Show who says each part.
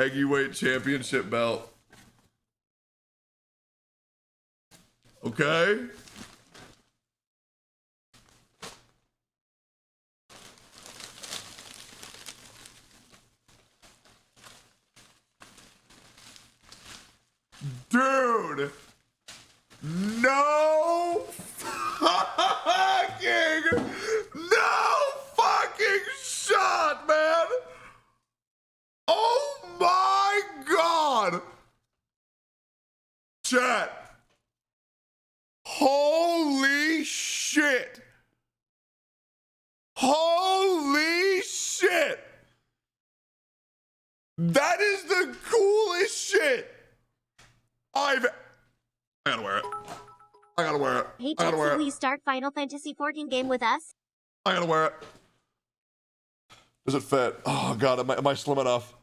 Speaker 1: Eggy championship belt. Okay. Dude. No my god. Chat. Holy shit. Holy shit. That is the coolest shit I've. I gotta wear it. I gotta wear it.
Speaker 2: Hey,
Speaker 1: I gotta wear it.
Speaker 2: will you start Final Fantasy XIV game with us?
Speaker 1: I gotta wear it. Does it fit? Oh god, am I, am I slim enough?